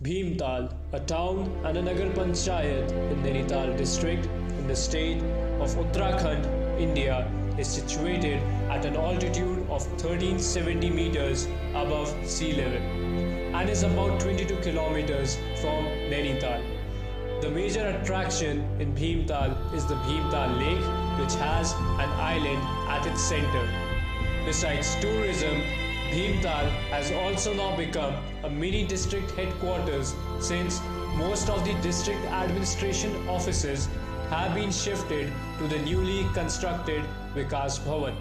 Bhimtal, a town and a Nagar Panchayat in Nainital district in the state of Uttarakhand, India, is situated at an altitude of 1370 meters above sea level and is about 22 kilometers from Nainital. The major attraction in Bhimtal is the Bhimtal Lake, which has an island at its center. Besides tourism, Bhimtal has also now become a mini district headquarters since most of the district administration offices have been shifted to the newly constructed Vikas Bhavan.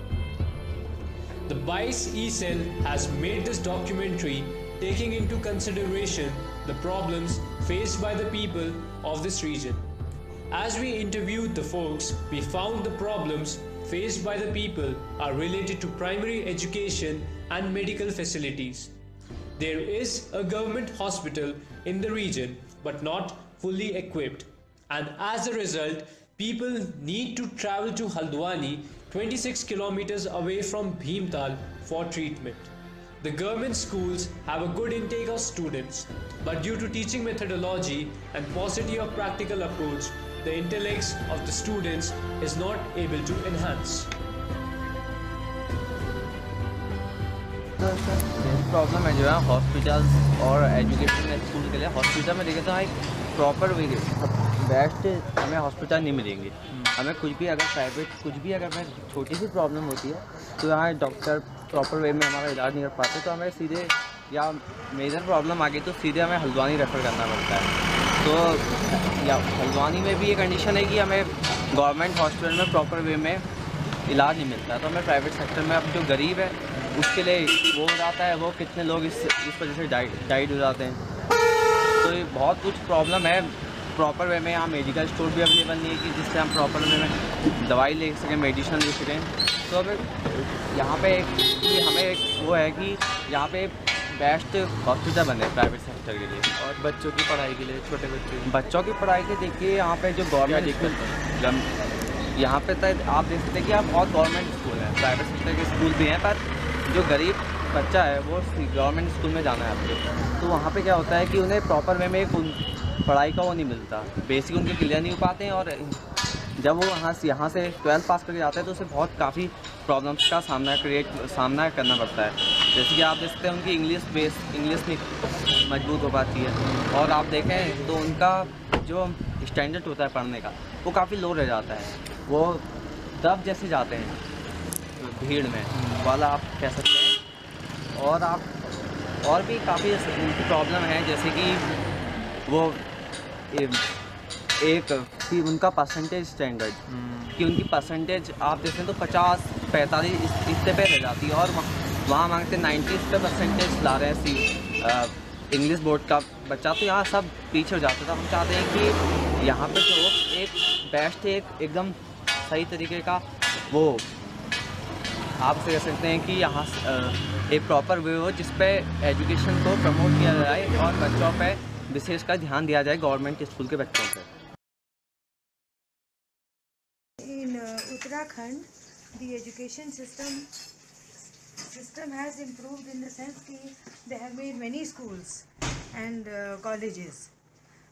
The BICE eCell has made this documentary taking into consideration the problems faced by the people of this region. As we interviewed the folks, we found the problems faced by the people are related to primary education and medical facilities. There is a government hospital in the region but not fully equipped, and as a result, people need to travel to Haldwani 26 kilometers away from Bhimtal for treatment. The government schools have a good intake of students, but due to teaching methodology and paucity of practical approach, the intellects of the students is not able to enhance. Problem है जो है hospital और education school के लिए। Hospital में देखें तो एक प्रॉपर वे बेस्ट हमें हॉस्पिटल नहीं मिलेंगे। हमें कुछ भी अगर प्राइवेट कुछ भी अगर हमें छोटी सी प्रॉब्लम होती है तो यहाँ डॉक्टर प्रॉपर वे में हमारा इलाज नहीं कर पाते तो हमें सीधे या मेजर प्रॉब्लम आ गई तो सीधे हमें हल्द्वानी रेफ़र करना पड़ता है। तो या, हल्द्वानी में भी ये कंडीशन है कि हमें गवर्नमेंट हॉस्पिटल में प्रॉपर वे में इलाज नहीं मिलता तो हमें प्राइवेट सेक्टर में अब जो गरीब है, उसके लिए वो हो जाता है, वो कितने लोग इस इस वजह से डाइड हो जाते हैं। तो ये बहुत कुछ प्रॉब्लम है। प्रॉपर वे में यहाँ मेडिकल स्टोर भी अवेलेबल नहीं है कि जिससे हम प्रॉपर वे में दवाई ले सकें मेडिसिन ले सकें। तो हमें यहाँ पे एक हमें एक वो है कि यहाँ पे बेस्ट हॉस्पिटल बने प्राइवेट सेक्टर के लिए। और बच्चों की पढ़ाई के लिए छोटे बच्चों की। बच्चों की पढ़ाई के देखिए यहाँ पे जो गवर्नमेंट स्कूल यहाँ पे तो आप देख सकते हैं कि आप बहुत गवर्नमेंट स्कूल हैं। प्राइवेट सेक्टर के स्कूल भी हैं पर जो गरीब बच्चा है वो गवर्नमेंट स्कूल में जाना है आपको। तो वहाँ पे क्या होता है कि उन्हें प्रॉपर वे में एक पढ़ाई का वो नहीं मिलता। बेसिक उनके क्लियर नहीं हो पाते हैं और जब वो वहाँ से यहाँ से ट्वेल्थ पास करके जाते हैं तो उसे बहुत काफ़ी प्रॉब्लम्स का सामना क्रिएट सामना करना पड़ता है। जैसे कि आप देख सकते हैं उनकी इंग्लिश बेस इंग्लिश नहीं मज़बूत हो पाती है। और आप देखें तो उनका जो स्टैंडर्ड होता है पढ़ने का, वो काफ़ी लो रह जाता है। वो दब जैसे जाते हैं, भीड़ में, वाला आप कह सकते हैं। और आप और भी काफ़ी प्रॉब्लम है, जैसे कि वो एक, कि उनका परसेंटेज स्टैंडर्ड कि उनकी परसेंटेज आप देखें तो पचास, पैंतालीस इतने पे रह जाती है और वहाँ मांगते नाइन्टी पे परसेंटेज ला रहे हैं सी इंग्लिश बोर्ड का बच्चा तो यहाँ सब पीछे हो जाता था हम चाहते हैं कि यहाँ पे जो एक बेस्ट एक एकदम सही तरीके का वो आप कह सकते हैं कि यहाँ एक प्रॉपर वे हो जिस पे एजुकेशन को प्रमोट किया जाए और बच्चों पे विशेष का ध्यान दिया जाए गवर्नमेंट स्कूल के बच्चों पर Uttarakhand, the education system system has improved in the sense that they have made many schools and uh, colleges,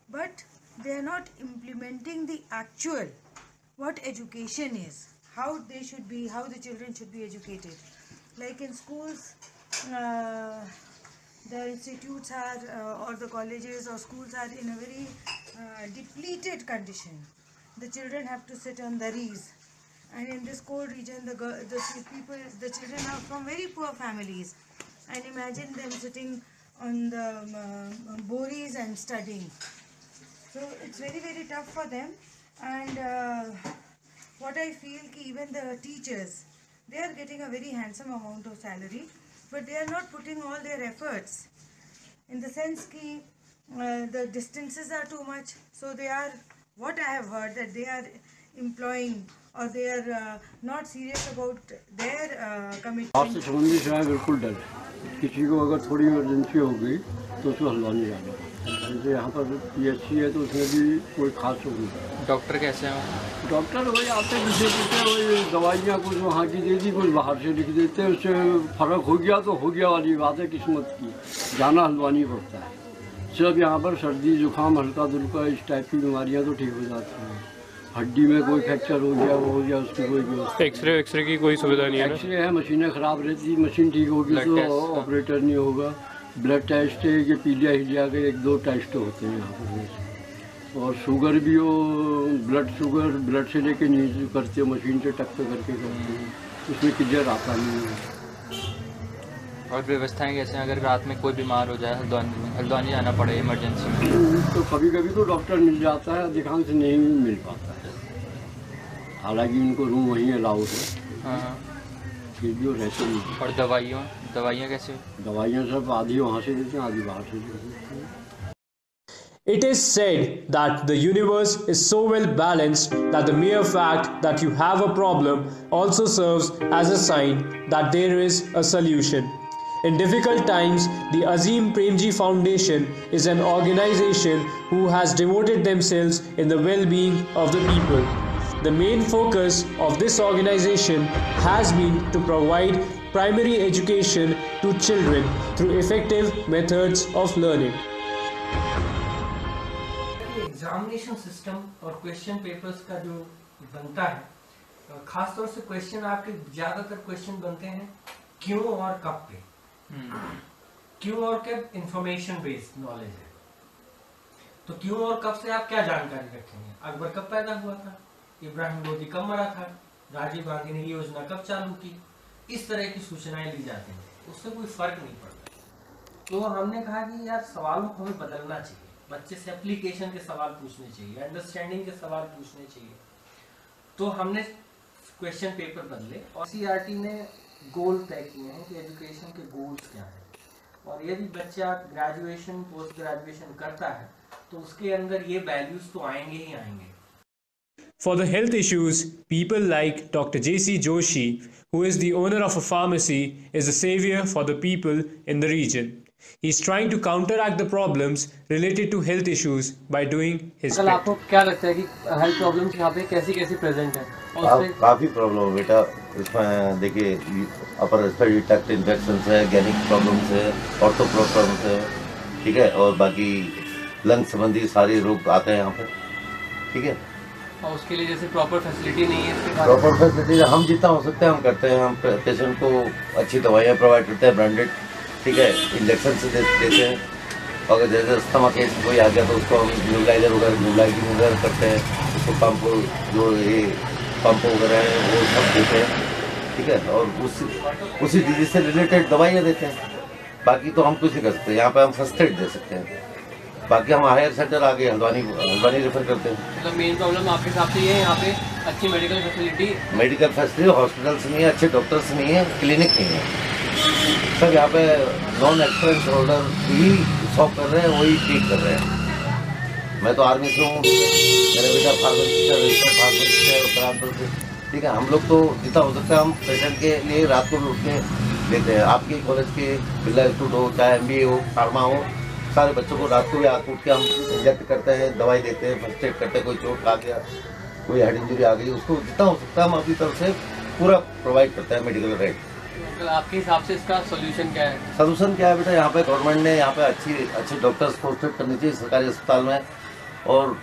but they are not implementing the actual what education is, how they should be, how the children should be educated. Like in schools, uh, the institutes are uh, or the colleges or schools are in a very uh, depleted condition. The children have to sit on the rees, and in this cold region, the the people, the children are from very poor families, and imagine them sitting on the um, uh, boris and studying. So it's very very tough for them, and uh, what I feel ki even the teachers, they are getting a very handsome amount of salary but they are not putting all their efforts. In the sense ki uh, the distances are too much. So they are what i have heard that they are employing or they are uh, not serious about their uh, commitment. बिल्कुल डर किसी को अगर थोड़ी emergency हो गई तो उसको हल्द्वानी जाना जैसे यहाँ पर पी एच सी है तो उसमें भी कोई खास हो नहीं डॉक्टर कैसे हैं? डॉक्टर वही आते पीछे पीछे वही दवाइयाँ कुछ वहाँ की दे दी कुछ बाहर से लिख देते हैं उससे फ़र्क हो गया तो हो गया वाली बात है किस्मत की। जाना हल्द्वानी पड़ता है। सब यहाँ पर सर्दी जुकाम हल्का दुल्का इस टाइप की बीमारियाँ तो ठीक हो जाती हैं। हड्डी में कोई फ्रैक्चर हो गया वो हो गया उसकी कोई एक्सरे एक्सरे की कोई सुविधा नहीं है एक्सरे है मशीनें ख़राब रहती मशीन ठीक होगी तो। ऑपरेटर नहीं होगा। ब्लड टेस्ट है ये पीलिया हिलिया के एक दो टेस्ट होते हैं यहाँ पर और शुगर भी हो ब्लड शुगर ब्लड से लेके नीचे करते हो मशीन से टक पे करके करते हैं। उसमें क्लियर आता नहीं है। और व्यवस्थाएँ कैसे अगर रात में कोई बीमार हो जाए हल्द्वानी में हल्द्वानी जाना पड़े इमरजेंसी में। तो कभी कभी तो डॉक्टर मिल जाता है अधिकांश नहीं मिल पाता। हालांकि इनको रूम वहीं अलाउड है हाँ हाँ फिर भी वो रहते नहीं और दवाइयों दवाइयाँ कैसे दवाइयाँ सब आधी वहाँ से देते हैं आधी बाहर से देते हैं It is said that the universe is so well balanced that the mere fact that you have a problem also serves as a sign that there is a solution. In difficult times, the Azim Premji Foundation is an organization who has devoted themselves in the well-being of the people. The main focus of this organization has been to provide primary education to children through effective methods of learning. Examination system और question papers का जो बनता है खास तौर से question आपके ज्यादातर क्वेश्चन बनते हैं क्यों और कब पे क्यों और कब इंफॉर्मेशन बेस्ड नॉलेज है तो क्यों और कब से आप क्या जानकारी रखेंगे अकबर कब पैदा हुआ था इब्राहिम लोधी कब मरा था? राजीव गांधी ने ये योजना कब चालू की? इस तरह की सूचनाएँ ली जाती हैं। उससे कोई फ़र्क नहीं पड़ता। तो हमने कहा कि यार सवालों को हमें बदलना चाहिए। बच्चे से एप्लीकेशन के सवाल पूछने चाहिए अंडरस्टैंडिंग के सवाल पूछने चाहिए। तो हमने क्वेश्चन पेपर बदले और सीआरटी ने गोल तय किए हैं कि एजुकेशन के गोल्स क्या हैं। और यदि बच्चा ग्रेजुएशन पोस्ट ग्रेजुएशन करता है तो उसके अंदर ये वैल्यूज़ तो आएँगे ही आएँगे। For the health issues, people like Dr. J.C. Joshi, who is the owner of a pharmacy, is a savior for the people in the region. He is trying to counteract the problems related to health issues by doing his कल bit. आपको क्या लगता है कि health problems यहाँ पे कैसी कैसी प्रेजेंट है और काफ- उससे काफ़ी प्रॉब्लम है बेटा इसमें देखिए अपर रेस्पिरेटरी ट्रैक्ट इन्फेक्शन है गैनिक प्रॉब्लम्स है ऑर्थो प्रॉब्लम्स है ठीक है और बाकी लंग संबंधी सारे रोग आते हैं यहाँ पे ठीक है उसके लिए जैसे प्रॉपर फैसिलिटी नहीं है प्रॉपर फैसिलिटी हम जितना हो सकता है हम करते हैं। हम पेशेंट को अच्छी दवाइयाँ प्रोवाइड करते हैं ब्रांडेड ठीक है? इंजेक्शन से देते हैं। अगर जैसे अस्थमा केस कोई आ गया तो उसको हम न्यूबलाइजर वगैरह न्यूबलाइजिंग वगैरह करते हैं। उसको पंप जो ये पंप वगैरह है, वो सब देते हैं, ठीक है? और उसी उसी डिज़ीज़ से रिलेटेड दवाइयाँ देते हैं। बाकी तो हम कुछ नहीं कर सकते। यहाँ पर हम फ़र्स्ट एड दे सकते हैं। बाकी हम हायर सेंटर आगे हल्द्वानी हल्द्वानी रेफर करते हैं। मतलब मेन प्रॉब्लम आपके हिसाब से ये है यहाँ पे अच्छी medical facility medical facility hospitals नहीं है अच्छे डॉक्टर्स नहीं है क्लिनिक नहीं है। सब यहाँ पे नॉन एक्सपीरियंस होल्डर ही सॉल्व कर रहे हैं वही ट्रीट कर रहे हैं। मैं तो आर्मी से हूँ मेरा बेटा फार्मेसिस्ट है उत्तराखंड ठीक है हम लोग तो जितना हो सकता है हम पेशेंट के लिए रात को उठ के देते हैं। आपके कॉलेज के बिरला इंस्टीट्यूट हो चाहे एम हो फार्मा हो सारे बच्चों को रात को भी आके उठ के हम इंजेक्ट करते हैं दवाई देते हैं फ़र्स्ट एड करते हैं कोई चोट आ गया कोई हेड इंजरी आ गई उसको जितना हो सकता है हम अपनी तरफ़ से पूरा प्रोवाइड करते हैं मेडिकल रेट मतलब आपके हिसाब से इसका सोल्यूशन क्या है? सोल्यूशन क्या है बेटा? यहाँ पे गवर्नमेंट ने यहाँ पे अच्छी अच्छे डॉक्टर्स पोस्टेड करनी चाहिए सरकारी अस्पताल में और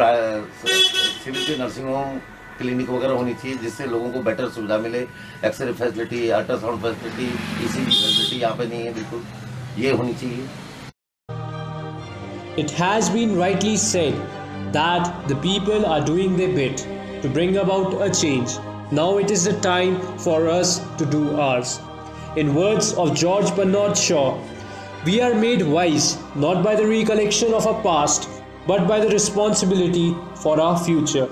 सिविल की नर्सिंग होम क्लिनिक वगैरह होनी चाहिए जिससे लोगों को बेटर सुविधा मिले x-ray facility ultrasound facility ECG facility यहाँ पे नहीं है बिल्कुल ये होनी चाहिए। It has been rightly said that the people are doing their bit to bring about a change. Now it is the time for us to do ours. In words of George Bernard Shaw, we are made wise not by the recollection of our past, but by the responsibility for our future.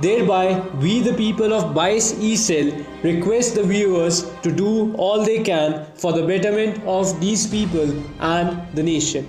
Thereby, we, the people of Bias Cell, request the viewers to do all they can for the betterment of these people and the nation.